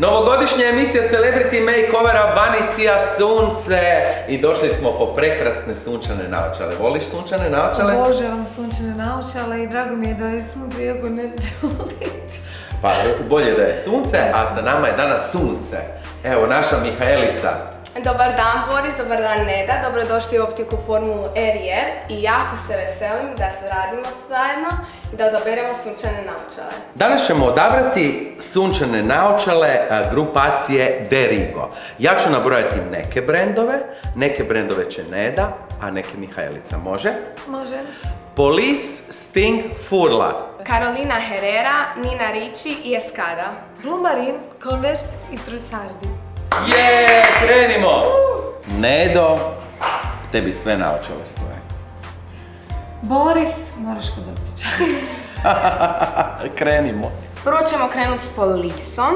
Novogodišnja emisija Celebrity Makeovera Vani sija sunce i došli smo po prekrasne sunčane naočale. Voliš sunčane naočale? Obožavam sunčane naočale i drago mi je da je sunce, iako ne bi. Pa bolje da je sunce, a sa nama je danas sunce. Evo, naša Mihaelica. Dobar dan Boris, dobar dan Neda, dobrodošli u optiku Formulu R i R i jako se veselim da se radimo zajedno i da odaberemo sunčane naočale. Danas ćemo odabrati sunčane naočale a, grupacije Derigo. Ja ću nabrojati neke brendove, neke brendove će Neda, a neke Mihaelica. Može? Može? Police Sting Furla. Carolina Herrera, Nina Ricci i Escada. Blue Marine, Converse i Trussardi. Je, krenimo! Nedo, tebi sve naočale stoje. Boris, moraš kod optičara. Krenimo. Prvo ćemo krenuti s polisom.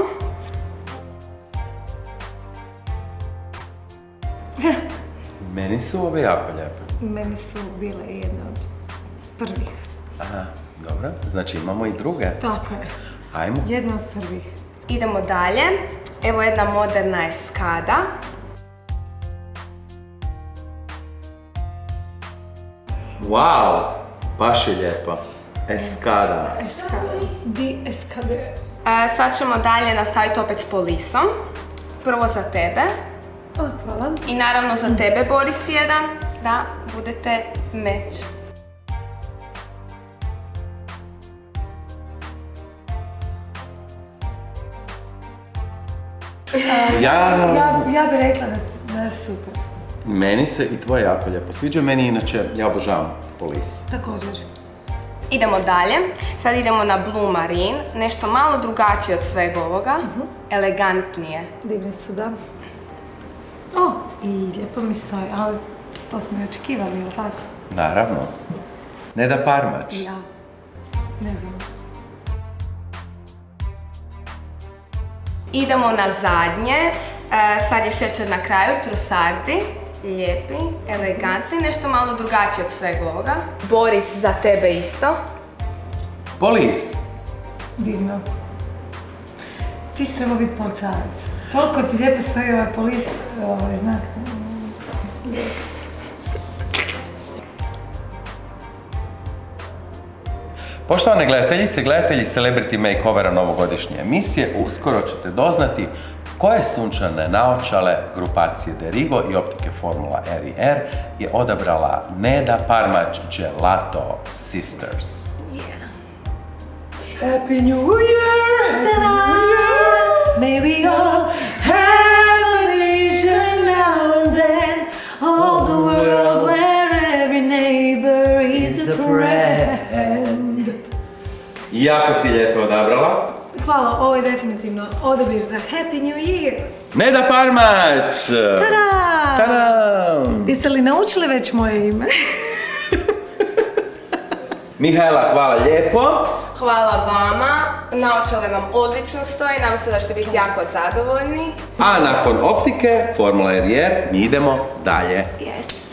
Meni su ove jako lijepe. Meni su bile jedne od prvih. Aha, dobro. Znači imamo i druge. Tako je. Ajmo. Jedna od prvih. Idemo dalje. Evo jedna moderna Escada. Wow, baš je lijepa. Eskada. Escada. Di Escade. E, sad ćemo dalje nastaviti opet s polisom. Prvo za tebe O, hvala. i naravno za tebe Boris jedan da budete meč. Ja, Ja, ja bih rekla da, da je super. meni se i tvoje jako lijepo sviđa. Meni inače, ja obožavam polis. Također. Idemo dalje. Sad idemo na Blue Marine. Nešto malo drugačije od svega ovoga. Elegantnije. Divni su, da. O, i lijepo mi stoji, ali to smo i očekivali, jel tako? Naravno. Ne da parmač. Ja. Ne znam. Idemo na zadnje. E, sad je šećer na kraju. Trusardi. Lijepi, elegantni, nešto malo drugačije od svega ovoga. Boris, za tebe isto. Polis. Divno. Ti si trebao biti policajac. Toliko ti lijepo stoji ovaj polis, ovaj znak. Poštovane gledateljice i gledatelji Celebrity Makeovera novogodišnje emisije, uskoro ćete doznati koje sunčane naočale grupacije Derigo i optike Formula R i R je odabrala Neda Parmač Gelato Sisters. Happy New Year! May Jako si lijepo odabrala. Hvala, ovo je definitivno odabir za Happy New Year. Neda Parmač! Tada! Tadam! Jeste li naučili već moje ime? Mihajla, hvala lijepo. Hvala vama. Naočale vam odlično stoji. Nam se da ćete biti jako zadovoljni. A nakon optike, Formula R i R, mi idemo dalje. Yes.